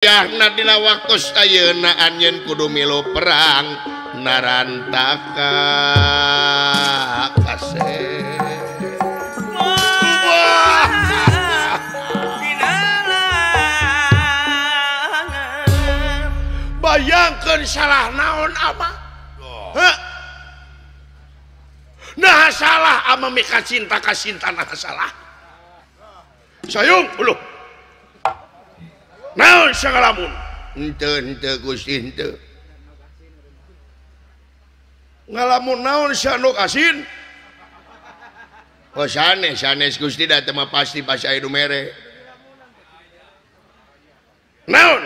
Nadina waktu Ayeuna anjen kudu milu perang narantaka kasih bayangkan salah naon apa oh. nah salah ama mika cinta kasinta nah salah. Sayung uluh. naon sagalamun henteu henteu Gusti henteu ngalamun naon sanuk asin? Oh sanes sanes Gusti da teh mah pasti pas aya mere. Naon?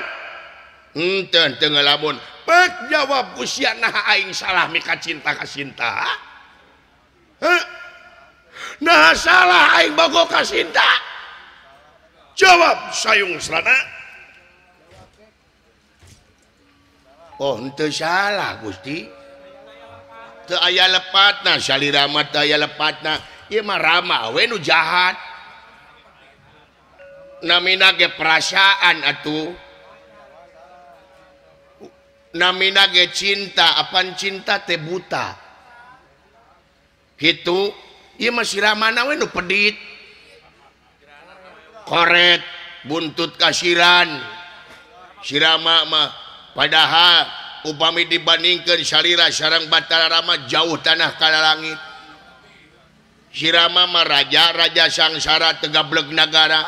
Henteu ente ngalamun. Pek jawab usia nah aing salah mika cinta ka cinta Hah? Nah salah aing bago ka cinta jawab sayung serana. Oh salah Gusti. Aya lepat nah teu aya lepat nah we nu jahat. Namina ge perasaan atuh. Namina ge cinta apan cinta teh buta. Gitu. Ieu mah siramana we nu pedit. Koret buntut kasiran. Sirama mah padahal upami dibandingkan Syariah sarang Batarrama jauh tanah kala langit. Siramama Raja Raja Sangsara tegableg negara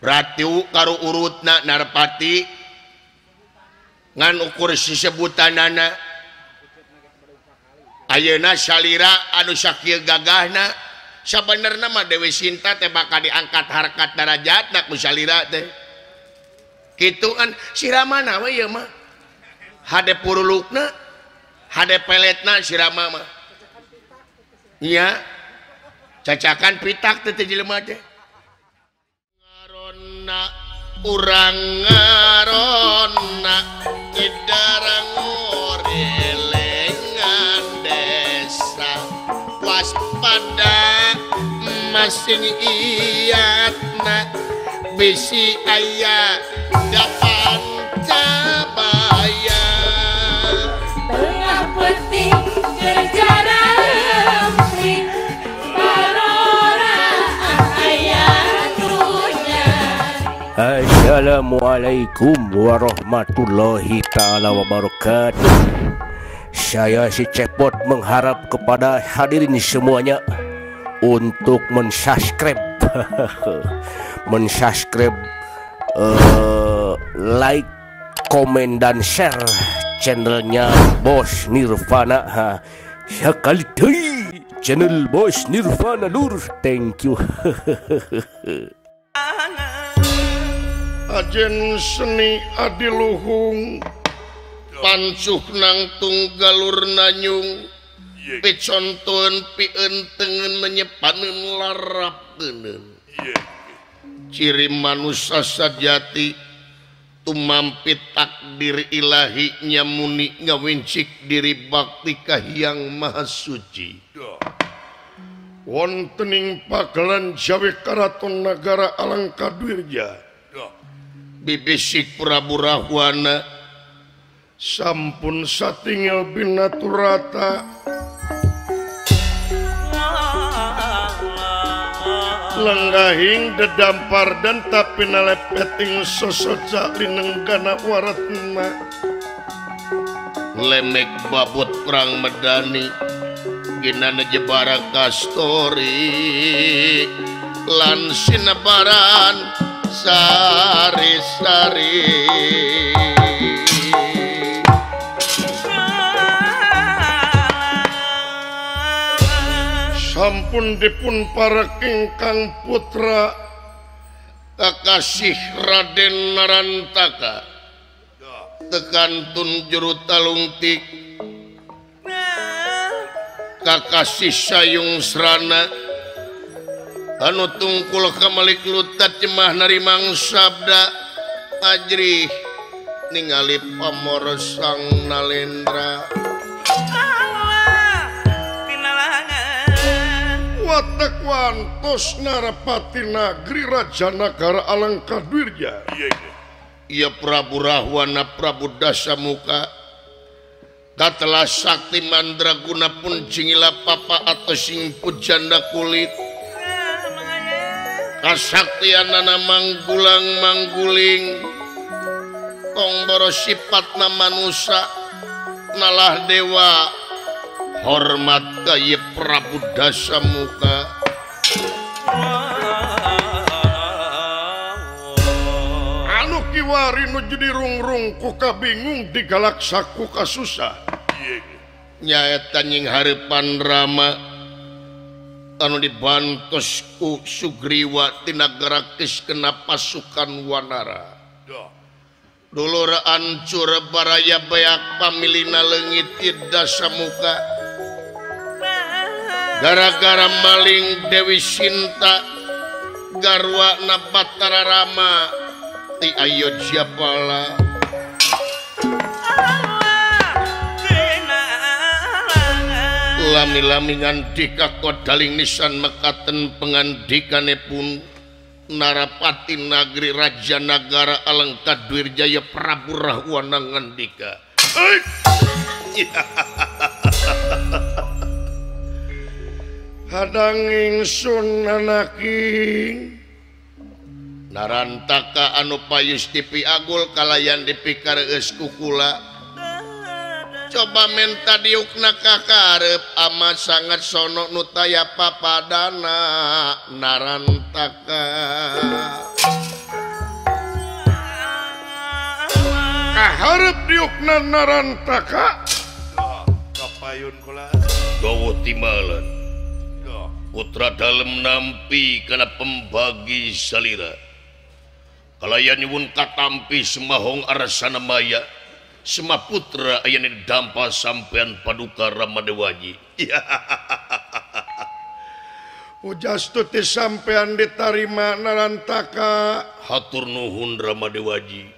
Ratu karo urutna narpati. Ngan ukur sisebutan nana Ayeuna Syalira anu Syakir gagahna sabenerna mah Dewi Sinta tebak diangkat harkat darajat nak salira teh. Kitu kan siramana we ieu mah. Hade purulukna hade peletna sirama mah. Iya. Cacakan pitak teh jelema teh. Ngaronna urang ngaronna idarang ngorelengan desa. Waspada masing iyatna bisi aya Assalamualaikum warahmatullahi taala wabarakatuh. Saya si Cepot mengharap kepada hadirin semuanya untuk mensubscribe mensubscribe uh, like komen dan share channelnya Bos Nirvana. Ha sekali deh channel Bos Nirvana Nur thank you. Ajen seni adiluhung pancuh nang tunggalur nanyung. Picontun pienteng menyepanin larap yeah. ciri manusia sajati tumampit takdir ilahi nyamuni ngawincik diri bakti kahiyang maha suci. Wontening pagelan Jawi karaton nagara alangka dwirja bibisik Prabu Rahwana sampun satingil binaturata lenggahing dedampar dan tapi nalepeting sosoca linenggana waratna. Lemek babut perang medani ginana jebara kastori lan sinebaran sari-sari. sampun dipun para ingkang putra. Takasih Raden Narantaka. Tekantun juru talungtik Kakasih Sayung Serana anu tungkul kamalik lutat cemah narimang sabda. Ajri ningali pamor sang Nalendra. tekwantos narapati Nagri Rajanagara Alangkah Wirja ia Prabu Rahwana Prabu Dasa muka katalah Sakti Mandraguna pun cingila papa atau sing pujanda kulit. Kasaktian nana manggulang mangguling. Tong boro sifat na manusia nalah dewa hormat kaya Prabu dasa muka anu Kiwari nu jadi rungrung kuka bingung di galaksaku kasusah. susah nyaet anjing Harpan Rama. Anu dibantusku Sugriwa tina gratis kenapa pasukan Wanara. Dulu ancur baraya beak pamilina lengit dasa muka gara-gara maling Dewi Sinta garwa Nabatara Rama ti ayo siapala lami-lami ngandika kodaling nisan mekaten pengandikane pun narapati nagri raja nagara alengka dwirjaya prabu rahwana ngandika. hadanging sunanaking narantaka anu payus tipi agul kalayan dipikar es kukula. Coba menta diukna kakarep amat sangat sono nutaya papadana. Narantaka. Kaharep diukna narantaka? Ah, kapayun kula. Dawa timbalan. putra dalam nampi karena pembagi salira. Kalayan nyewun katampi semahong arasana maya. Semua putra ayah ini dampa sampean paduka ramadewaji. Ujastuti sampean ditarima narantaka. Hatur nuhun ramadewaji.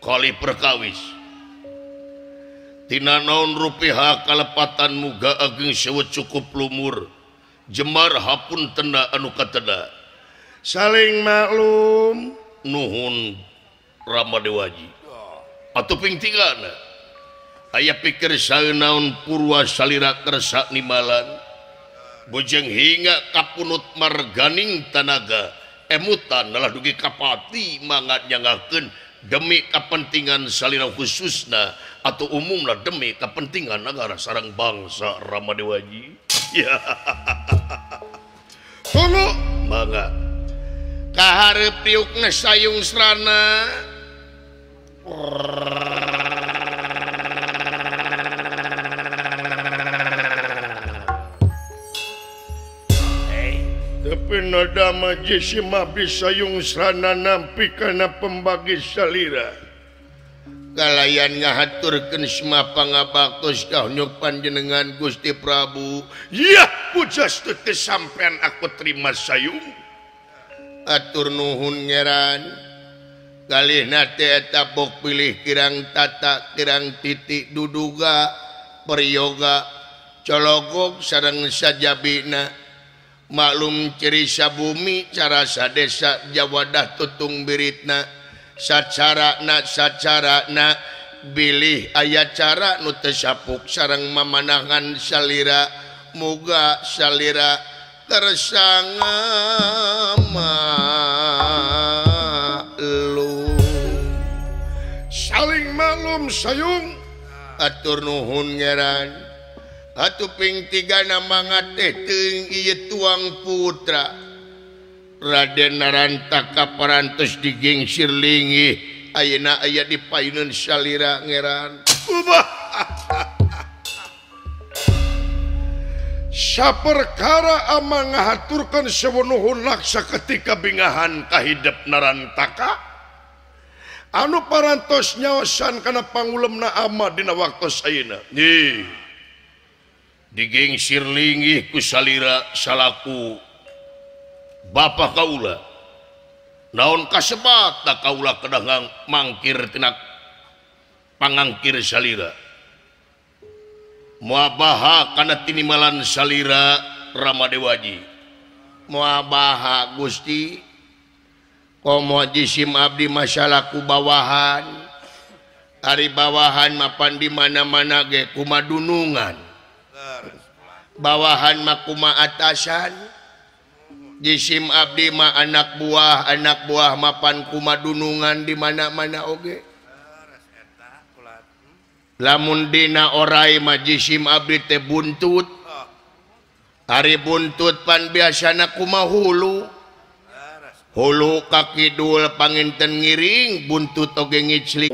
Kali perkawis. Tina naon rupiah kalepatan muga ageng sewa cukup lumur. Jemar Hapun tenda kateda. saling maklum. Nuhun Ramadewaji. Atau ping tiga pikir saya naon Purwa salira kersa nimalan. Bojeng hingga kapunut marganing tanaga. Emutan adalah dugi kapati mangat ngaken demi kepentingan salira khususna atau umumlah demi kepentingan negara sarang bangsa Ramadewaji. Ya. Bangga mangga. Kaharep tiukna sayung serana? Majisi mabi sayung serana nampi karena pembagi salira. Kalayan ngahaturkeun semua pangabaktos nyuk panjenengan Gusti Prabu. Iya pujas tuti sampean aku terima sayung. Atur nuhun ngeran. Kali nate tapok pilih kirang tata kirang titik duduga peryoga cologok sarang sajabina maklum ciri sabumi cara sadesa Jawadah tutung biritna. Sacara na sacara na bilih ayat cara nutesapuk sarang memanangan salira. Muga salira tersanga maklum saling maklum sayung atur nuhun ngeran. Atuping tiga nama ngateteng ieu tuang putra. Raden Narantaka parantos diging linggih Ayeuna aya di payunun salira ngeran. Ubah. Saperkara ama ngahaturkan sewenuhun laksa ketika bingahan kahidep narantaka? Anu parantos nyawasan kana pangulemna ama dina waktu sayana Nih digeng ku kusalira salaku. Bapak Kaula naon kasebat tak kaula kedangang mangkir tinak pangangkir salira? Muabaha kana tinimalan salira Ramadewaji muabaha Gusti. Komo jisim abdi masyaraku bawahan. Hari bawahan mapan di mana-mana ge kumadunungan. bawahan makuma atasan. Jisim Abdi mah anak buah anak buah mapan kuma dunungan di mana-mana oge. Lamun Dina orai majisim Abdi teh buntut. Hari buntut pan biasana kuma hulu. Hulu kakidul panginten ngiring buntut oge ngicling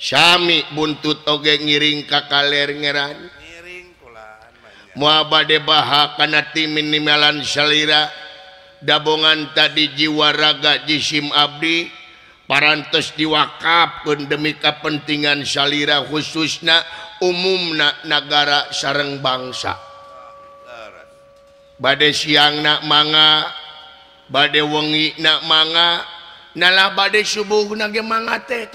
Sami buntut oge ngiring kakaler ngeran. muabadebaha kana timinimalan salira. Dabongan tadi jiwaraga jisim Abdi. Parantos diwakafkeun demi kepentingan salira khususna umumna negara sareng bangsa. Bade siang na manga bade wengi na manga nalah bade subuh nage manga teh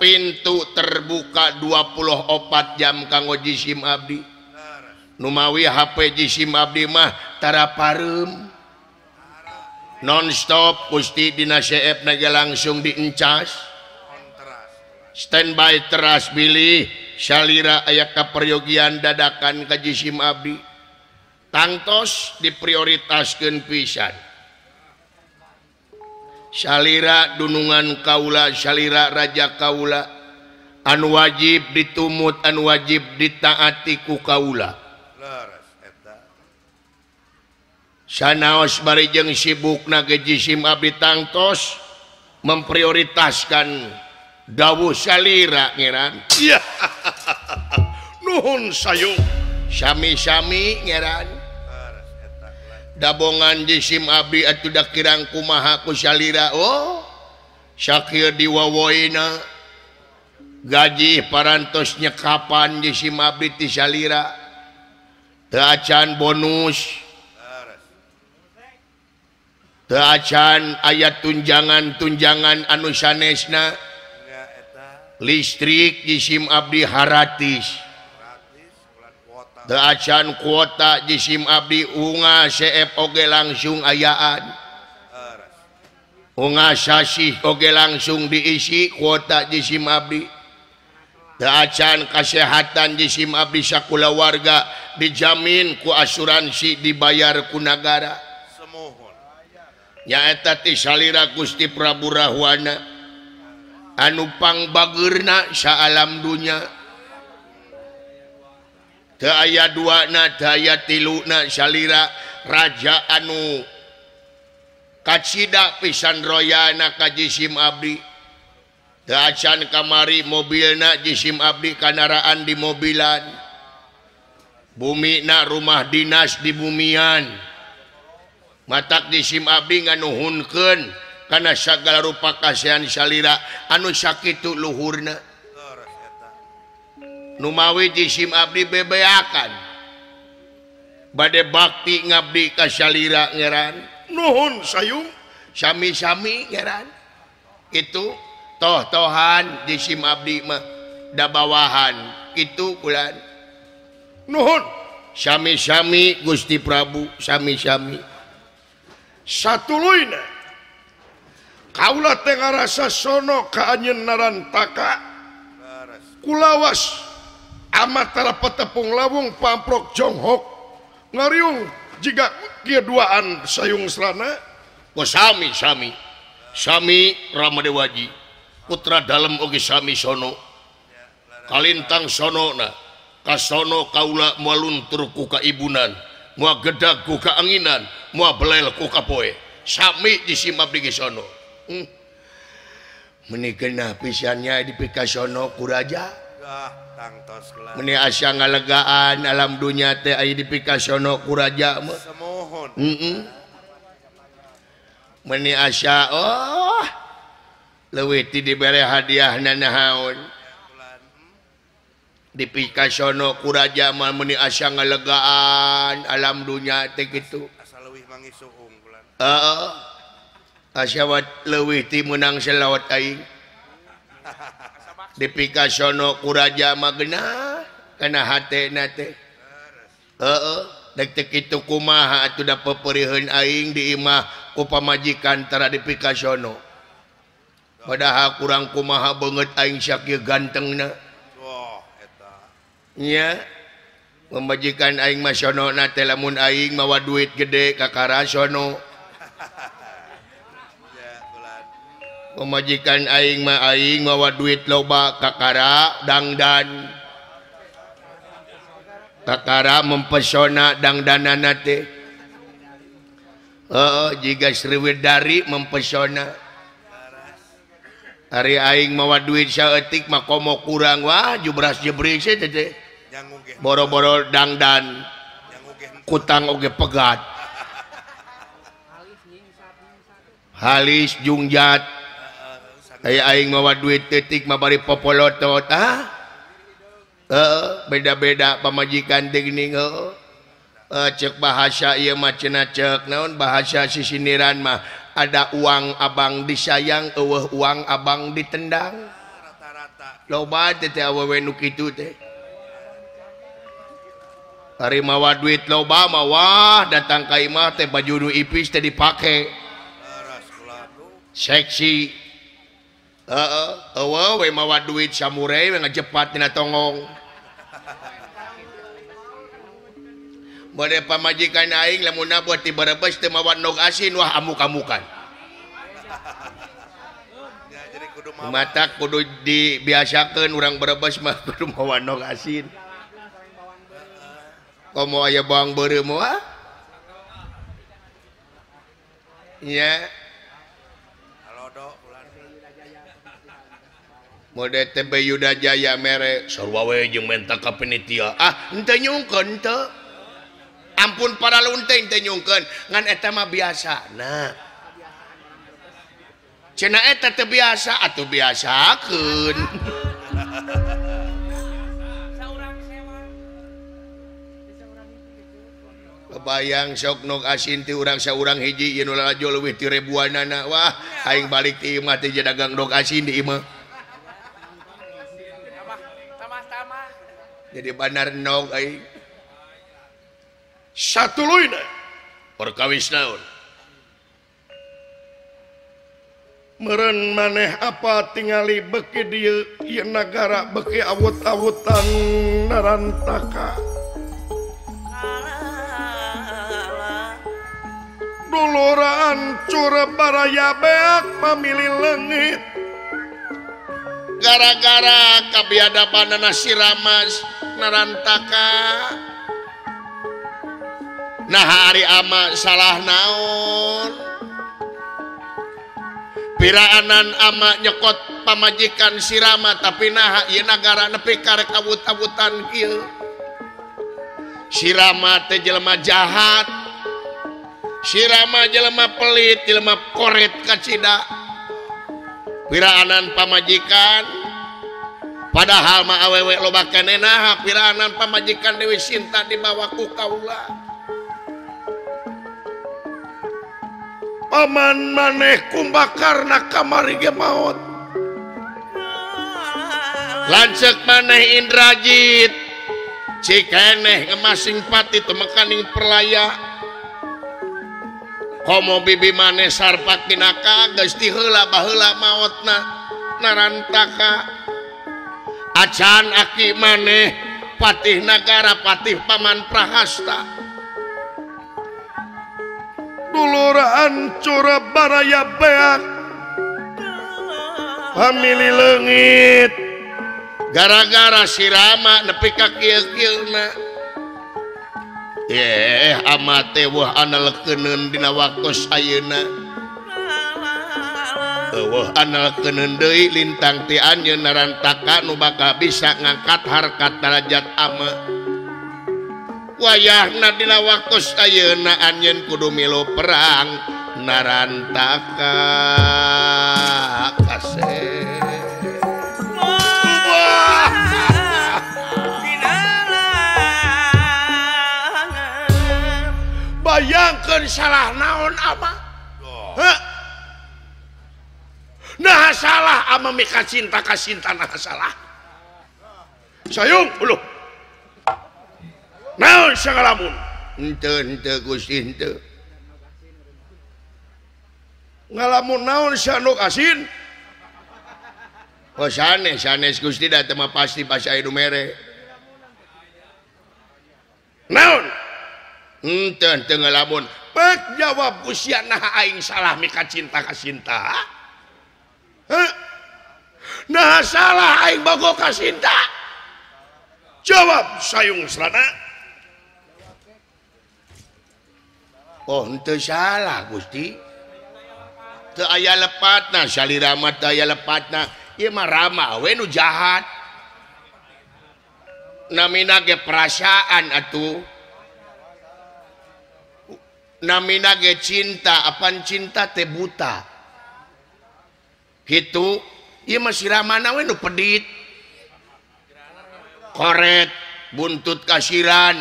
pintu terbuka 24 jam kanggo jisim Abdi. numawi HP jisim Abdi mahtara parem nonstop Gusti Dina CF naga langsung diencas. Standby teras Billy Shalira ayat kaperyogian dadakan ke jisim Abdi. Tangtos diprioritaskan pisan. Shalira dunungan Kaula Shalira Raja Kaula. Anu wajib ditumut anu wajib ditaati ku Kaula. sanaos bari jeung sibuk na geji sim abdi tangtos memprioritaskan dawuh salira ngeran? Nuhun sayung. Sami-sami ngeran? Dabongan jisim abdi atuh kirang kumaha ku salira oh? Syakir diwawoina. Gaji parantos nyekapan jisim abdi ti salira? Teu acan bonus. Teacan ayat tunjangan tunjangan anu sanesna. Listrik jisim Abdi haratis. Teacan kuota jisim Abdi Unga CF oge langsung ayaan. Unga sasih oge langsung diisi kuota jisim Abdi. Teacan kesehatan jisim Abdi sakula warga dijamin ku asuransi dibayar ku negara nyaetati salira Gusti Prabu Rahwana. Anu pangbageurna sa alam dunya. Ke aya dua na daya tiluna salira Raja anu kacida pisan Royana ka jisim Abdi. Dacan kamari mobilna jisim Abdi kanaraan di mobilan. Bumi na rumah dinas di bumian. mata disim Abi nganuhunken karena segala rupa kasihan salira. Anu sakit luhurna. Numawi disim Abdi bebeakan. Badai bakti ngabdi kasalira ngeran. Nuhun sayung. Sami-sami ngeran. Itu toh-tohan disim Abdi mah da bawahan itu kulan nuhun. Sami-sami Gusti Prabu sami-sami. satuina Kaula Tenga rasa sono kaanyen narantaka. Kulawas. Amatara petepung lawung pamprok Jonghok. Ngariung jika keduaan sayung serana. Oh Sami Sami. Sami Ramadewaji. Putra dalam Ogi Sami Sono. Kalintang Sono na. Kasono Kaula Malun Turku Kaibunan mua gedag ku kaanginan mua belel ku kapoe. Sami di simap di sono hmm. menikah pisannya di pikasono kuraja ah, tangtos meni asya ngalegaan alam dunia teh aya di pikasono kuraja mah semohon. Mm -mm. meni asya oh leuwih ti dibere hadiah nanahaun dipikasono kuraja meni asa ngalegaan alam dunya teh gitu. Asya wat leuwih ti menang selawat aing. Dipikasono kuraja genah kana hate nate heeh. Dek teh kitu kumaha atuh da peperiheun aing di imah ku pamajikan tara dipikasono padahal kurang kumaha banget aing sakieu gantengna nya memajikan aing mah sono na lamun aing mawa duit gede kakara sono. Memajikan aing mah aing mawa duit loba kakara dangdan. Kakara mempesona dangdanana teh. Oh jika Sri dari mempesona. Hari aing mawa duit saeutik mah komo kurang. Wah jubras jebris teh. boro-boro dangdan. Kutang oge pegat. Halis jungjat. Saya aing mawa duit titik mabari popoloto ah uh, beda-beda pemajikan teknik uh, uh, cek bahasa ia macena cek naon? Bahasa sisiniran mah. Ada uang abang disayang uh, uang abang ditendang. Loba teh awewe nu kitu teh. mawa duit lobama Wah datang ka imah teh baju nu ipis teh dipakai seksi. Heeh eueuh we mawa duit samurai dina tongong. Bade pamajikan aing lamun buat ti rebes teh mawa nog asin wah amuk amukan mata kudu dibiasakeun urang berebes mah kudu mawa nog asin. komo aya bawang beureum moal nya alodo mode teh Yuda Jaya mere. Sarua we jeung menta ka penitia ah henteu nyungkeun teu ampun para lunteng teu nyungkeun. Ngan eta mah biasana. Cenah eta teu biasa atuh biasakeun. bayang sok nok asin ti urang saurang hiji yjo leuwih ti ribuanana Wah aing balik ti imah mati dagang dok asin di imah jadi bandar nog aing. Satu luina. Perkawis naon? Meren maneh apa tingali beki dia ieu nagara beki awut-awutan narantaka. duluran Curbaraya beak memilih lengit. Gara-gara kebiadaban nasi Ramas narantaka nah hari ama salah naon? Piraanan ama nyekot pamajikan sirama tapi nah ieu negara nepi karek abut-abutan ieu sirama teh jelema jahat. sirama jelemah pelit jelemah koret kacida. Piraanan pamajikan. Padahal ma awewe lobakan enak piraanan pamajikan Dewi Sinta dibawaku kaula. Paman maneh kumbakar na kamari ge maut. Lancek maneh Indrajit. Cikeneh ngemasing pati temekaning perlayak komo bibi maneh sarpak pinaka gesti hela bahla baheula maotna narantaka. Acan aki maneh patih nagara patih paman prahasta. Dulur hancur baraya beak famili leungit gara-gara sirama nepi ka kieu-kieuna eh amate wah anal kenen dina waktu ayeuna eh, wah anal kenen deui lintang ti anjeun narantaka nu bakal bisa ngangkat harkat derajat ama. Wayahna dina waktu ayeuna anjeun kudu milu perang narantaka. salah naon ama oh. nah salah ama mika cinta kasinta nah salah. Sayung ulu naon sangalamun ente ente gusti ente. Ngalamun naon sanuk asin Oh sanes sanes gusti datang pasti bahasa Indo mere. Naon? Ente ente ngalamun Pek jawab usia nah aing salah mika cinta Heh. nah salah aing bogo ka cinta. jawab sayung serana oh henteu salah gusti Teu aya lepatna salira mah teu aya lepatna. Ieu mah rama we nu jahat namina ge perasaan atuh namina ge cinta apan cinta teh buta. Itu ieu mah siramana we nu pedit. Koret buntut kasiran.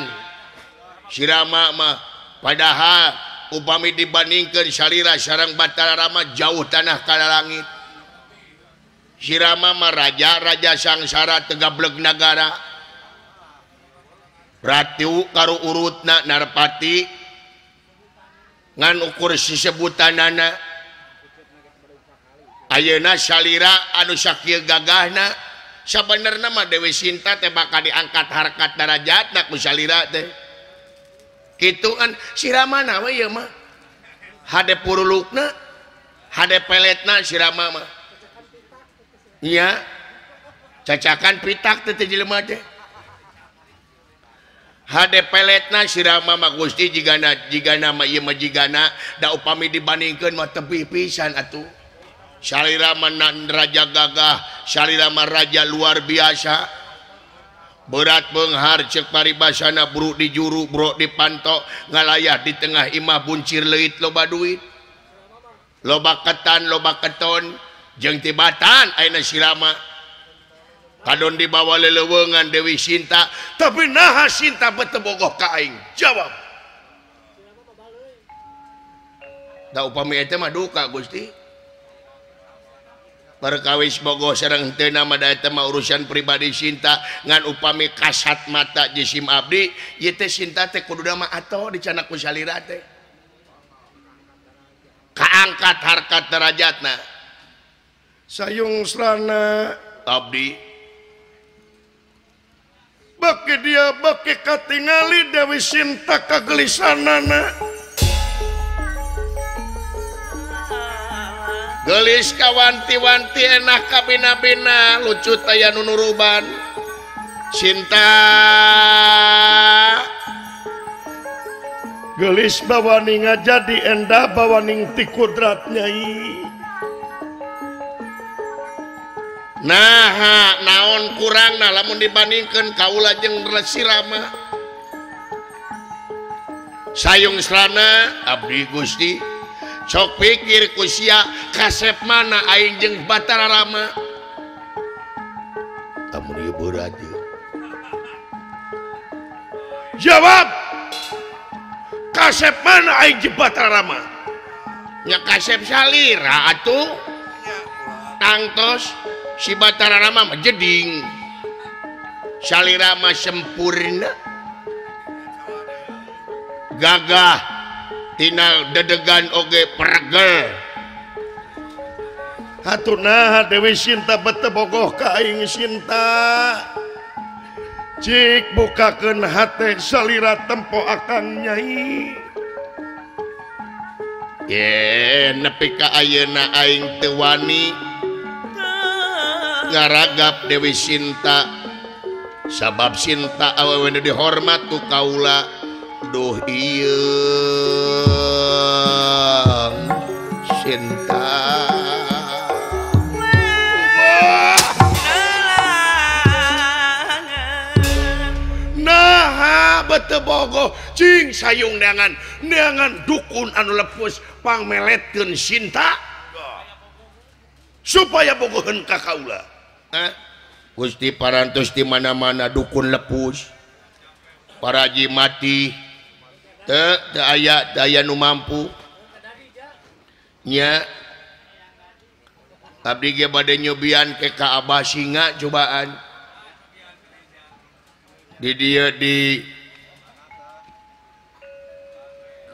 Sirama mah padahal upami dibandingkan syarira sarang batara rama jauh tanah kala langit. Sirama mah raja raja sangsara tegableg nagara. Ratu karo urutna narpati ngan ukur sisebutan nana Ayeuna salira anu sakieu gagahna. Sabenerna mah Dewi Sinta teh bakal diangkat harkat darajatna ku salira teh. Gitu kan sirama nawe ieu mah? Hade purulukna hade peletna sirama mah? Iya. Cacakan pitak teh jelema teh. hade peletna sirama Gusti jigana jigana mah ieu mah jigana da upami dibandingkeun mah tebih pisan atuh. Syaliraman Raja gagah Syalirama Raja luar biasa. Berat penghar cek paribasana buruk di juru bro dipantok ngalayah di tengah imah buncir leit loba duit. Loba ketan loba keton jeng tibatan aina sirama kadon dibawa lelewengan Dewi Sinta. Tapi naha Sinta bete bogoh ka aing. Jawab. Da upami eta mah duka gusti. Perkawis bogoh sareng teu nama mada eta mah urusan pribadi Sinta. Ngan upami kasat mata jisim abdi ieu teh Sinta teh kudu mah atoh dicana ku salira teh. Kaangkat harkat derajatna. Sayung serana. Abdi. bagi dia bagi katingali Dewi Sinta kegelisanana. Gelis kawanti-wanti enak kabina-bina lucu taya nunuruban Sinta. Gelis bawaning jadi endah bawaning ti kudrat nyai nah naon kurang nah lamun dibandingkan Kaula jeng Rama? sayung serana Abdi Gusti. Sok pikir kusia kasep mana aing jeng Batara Rama. Kamu dihibur aja. Jawab! Kasep mana aing jeng Batara Rama? Nya kasep salira atuh. Tangtos. si Batara Rama jeding. Salirama sempurna. Gagah. Tina dedegan oge pergel. Hatuna Dewi Sinta betepogoh kaing Sinta. Cik bukakan hati salira tempo akan nyai. Ye nepi ka ayeuna aing tewani garagap Dewi Sinta. Sabab Sinta awewe dihormat ku kaula Duh iya Sinta. Nah bete bogo cing sayung neangan neangan dukun anu lepus pangmeletkeun Sinta. Supaya bogohan ka kaula. Gusti parantos di mana-mana dukun lepus. Para ji mati. Aya daya nu mampu. Nya. Abdi bade nyobian ke Kaaba singa cobaan. Di dia di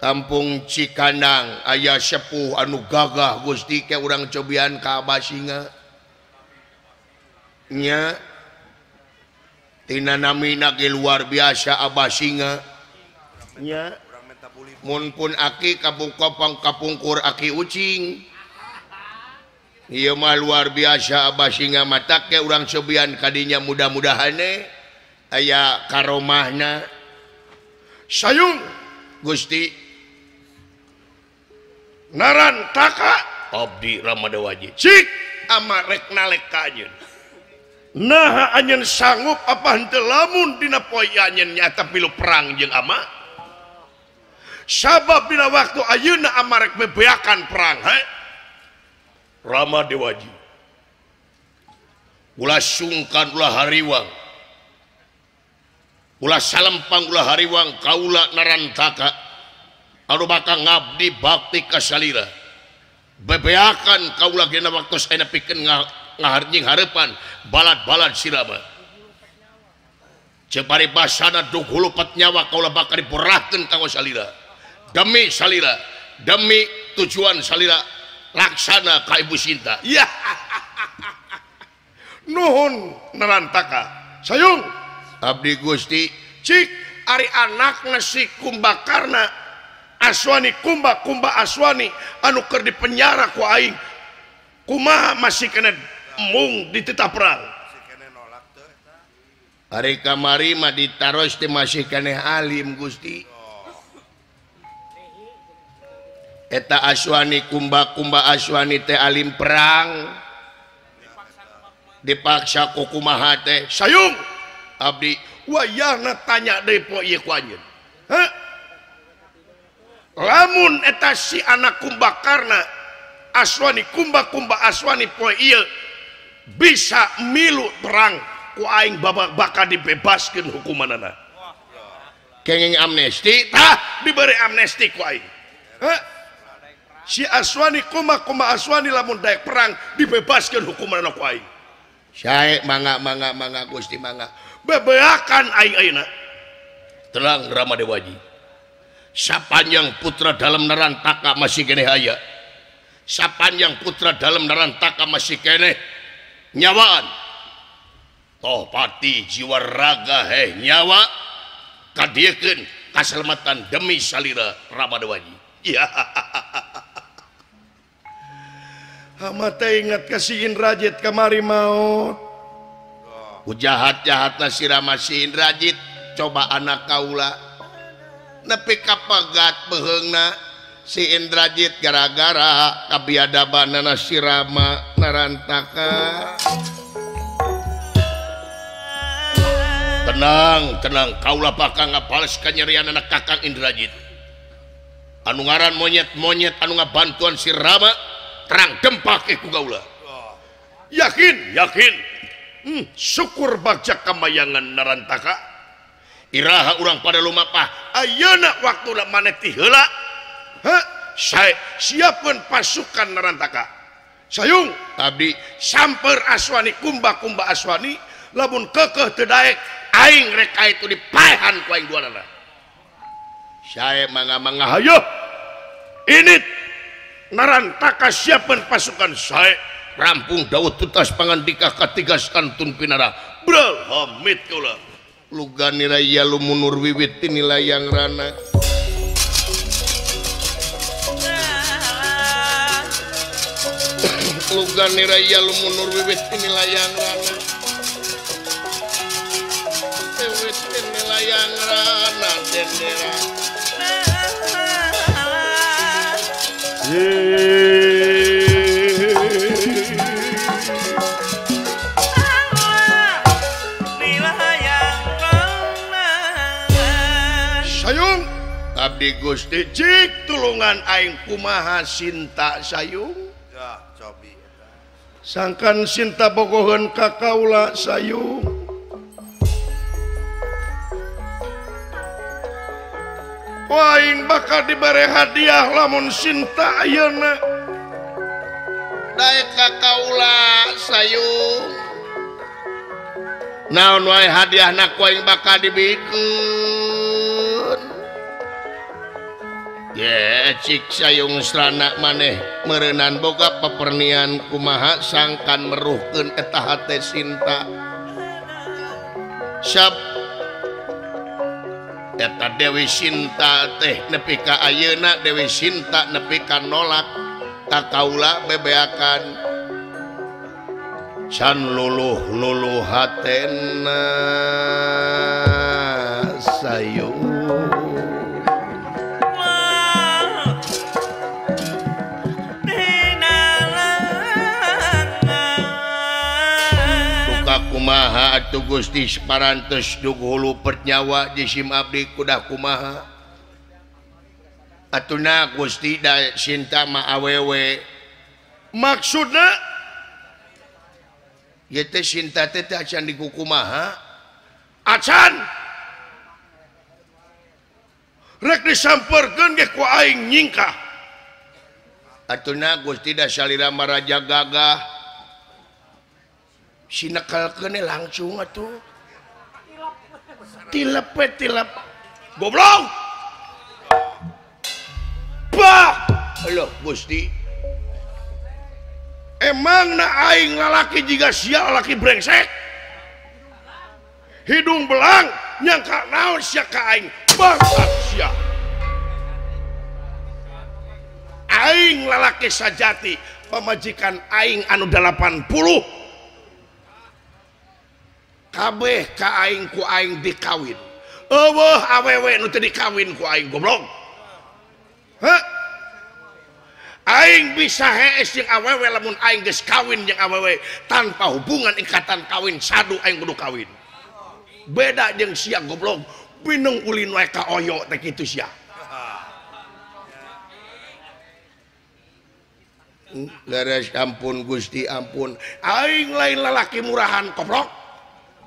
kampung Cikandang ayah sepuh anu gagah Gusti ke urang cobian Kaaba singa. nya tina namina ge luar biasa Abah singa. Nya. Mun pun aki kabuka pangkapungkur aki ucing. Ieu mah luar biasa Abah singa mata ke urang sebian kadinya mudah-mudahan aya karomahna. Sayung Gusti. Naran taka. Abdi ramadawaji cik. Ama rek nalek kajeun nah anyen sanggup apa henteu lamun dina poe anjen nyata pilu perang jeung ama? Sabab dina waktu ayeuna ama rek bebeakan perang he? Rama dewaji. Ulah sungkan ulah hariwang. Ulah salempang ulah hariwang kaula narantaka. Anu bakal ngabdi bakti ka salira bebeakan kaula gena waktu saya pikeun ngaharjing harepan balad-balad siraba. Cepari basana dughulu pat nyawa kaula bakal dipurakeun kanggo salira. Demi salira demi tujuan salira laksana ka ibu Sinta. Ya. Nuhun nerantaka. Sayung. Abdi Gusti. Cik ari anak nasi kumbakarna aswani kumbak kumba aswani. Anu keur dipenjara ku aing. Kumaha masih kena mung ditita perang hari kamari mah ditaros di masih keneh alim Gusti. Eta aswani kumba kumba aswani teh alim perang. Dipaksa kukumaha teh sayung abdi wayahna tanya depo ieu ku anjeun. Lamun eta si anak kumbakarna aswani kumba kumba aswani poe ieu bisa milu perang kuing babak bakal dibebaskan hukuman anak kenging amnesti tah diberi amnesti kuing si aswani kuma kuma aswani lamun daek perang dibebaskan hukuman anak kuing saya mangga mangga mangga gusti mangga. Bebeakan aing aina telang rama dewaji. Sapanjang putra dalam nerantaka masih kene haya. Sapanjang putra dalam nerantaka masih kene nyawaan. Tohpati jiwa raga heh nyawa. Kadiekeun kaselamatan demi salira Ramadawaji ya mata ingat kasih Rajit kamari maut. Jahat-jahat Nasiramasin Rajit coba anak Kaula. Nepi kapagat behengna si Indrajit gara-gara kebiadaban nana sirama narantaka tenang tenang. Kaulah bakal ngapales kenyerian anak kakang Indrajit anu ngaran monyet-monyet anu ngabantuan sirama terang dempak iku kaulah yakin yakin. Hmm, syukur bagja kemayangan narantaka iraha urang pada lumapah ayana waktu lah maneti helak saya siapun pasukan narantaka. Sayung tadi samper aswani kumba-kumba aswani lamun kekeh tedaek aing reka itu dipahan ku aing duanana saya mangga mangga hayo. Ini narantaka siapun pasukan. Saya rampung Daud tutas pangandika katigas kantun pinara. Bro hamid kula lugan raya lumunur wiwit nilai yang rana. lugan niraya lumunur wiwit pinilayan rana wiwit pinilayan rana dendera sayung. Abdi Gusti Cik tulungan Aing kumaha Sinta Sayung. sangkan Sinta Bogohan Kakaula sayu. Waing bakal diberi hadiah lamun Sinta ayeuna. Dae Kakaula sayu. Naon wae hadiahna kuaing bakal dibikin ye cik sayung seranak maneh. Merenan boga pepernian kumaha sangkan meruhken etahate Sinta. Syap eta Dewi Sinta teh nepi ka ayeuna Dewi Sinta nepi ka nolak. Tak kaula bebeakan. Can luluh luluh hatena sayung atuh Gusti parantes dughulu pernyawa jisim abdi kudah kumaha. Atuna Gusti da cinta ma awewe. Maksudna? Ye teh cinta teh teh acan di kumaha acan! Rek disamperkeun ge ku aing nyingkah. Atuna Gusti da salira maraja gagah. sinekelkeun langsung atuh. Tilepet eh, tilep. Goblok! Bah! Halo gusti. Emang na aing lalaki jika sial laki brengsek? Hidung belang nyangka naon sia ka aing? Bangsat sia. Aing lalaki sajati pemajikan aing anu 80 kabeh kaing kuing dikawin eueuh awewe dikawin ku aing goblok Aing bisa hees yang awewe lamun aing geus kawin yang awewe tanpa hubungan ikatan kawin sadu aing kudu kawin. Beda jeung sia goblok pinung ulin wae ka oyo teh kitu sia. Leres ampun Gusti ampun. Aing lain lalaki murahan koplok.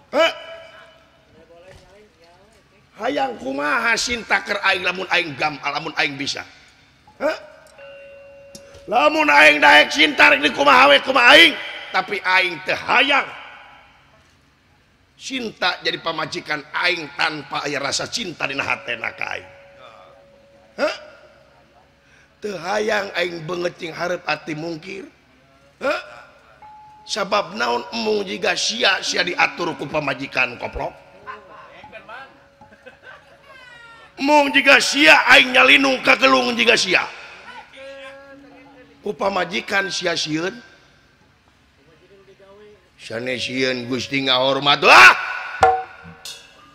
Eh? hayang kumaha cinta keur aing lamun aing gam ah, lamun aing bisa Heh. lamun aing daek sintarik di kumaha we kumaha aing tapi aing teh hayang cinta jadi pamajikan aing tanpa aya rasa cinta dina hatena ka aing Hah? teu hayang aing beungeut jeung hareup ati mungkir Hah? sabab naon emung jiga sia sia diatur ku pamajikan koplok? Mung jiga sia aing nyalinung ka gelung jiga sia. Ku pamajikan sia sieun? Sane sieun Gusti ngahormat. Ah!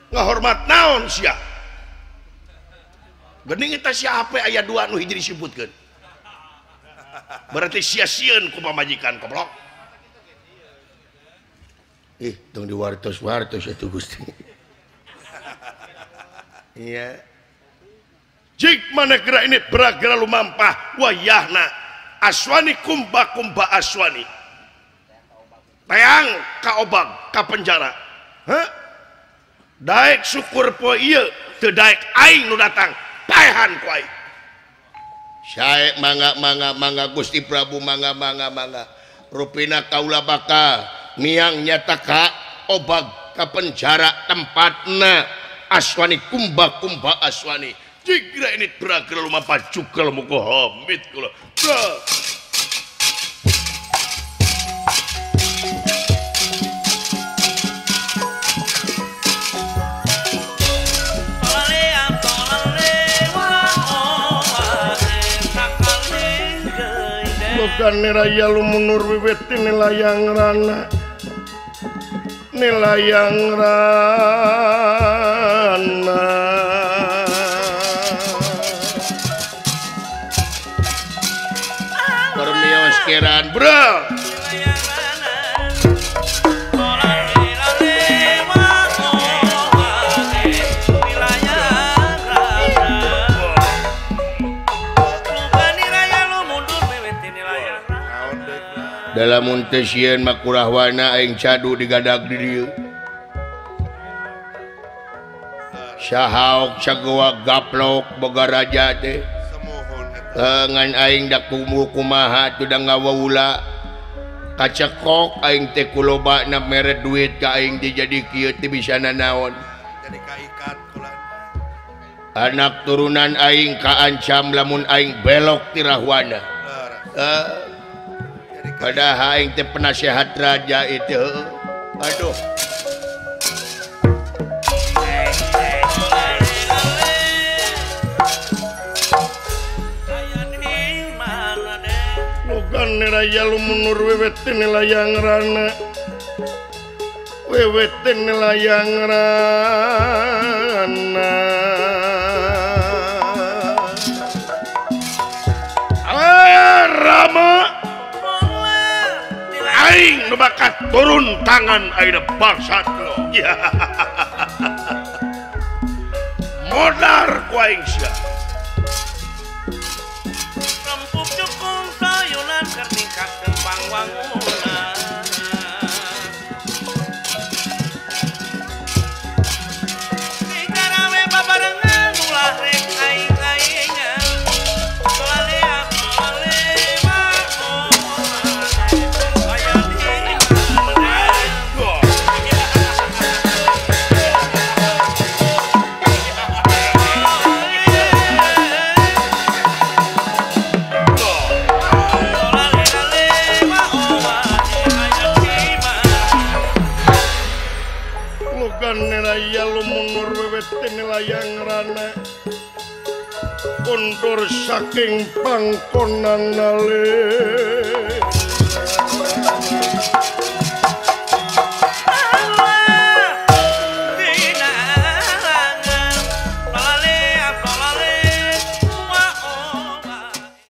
Ngahormat naon sia? Geuning eta sia ape aya dua nu hiji disebutkeun. Berarti sia sieun ku pamajikan koplok. Eh, ih tong di wartos wartos itu gusti. Iya. Jik mana gerak ini berak lumampah wayahna. Aswani kumba kumba aswani. Tayang kaobag ka penjara. Hah? daek syukur po iya te daek aing nu datang. Paehan ku aing. Sae mangga mangga mangga Gusti Prabu mangga mangga mangga rupina kaula bakal miang nyata kak obag ke penjara tempatna aswani kumba kumba aswani. Jika ini beragil lumah cukal muka hamid kula Bukan raya lumunur wiwit ini layang rana. Nilayang rana. Permios kiran Bro dalam muntesian makurahwana aing cadu digadag di dieu. Syahok cagowa gaplok boga raja teh. Ngan aing dak kumur kumaha tu da ngawawula kacekok aing teh kuloba na mere duit ka aing dijadi jadi kieu teh bisa nanaon. Anak turunan aing kaancam lamun aing belok tirahwana uh, eh, Pada aing teh penasehat raja itu. Aduh. Logan niraya lu munur wewetin nilayang rana. Wewetin nilayang rana. Ah, Rama Aing nu bakal turun tangan air bangsat yeah. modar ku aing sia. Rempuk cukung sayunan keur ningkat kembang wangun. Kondur saking pangkonan nale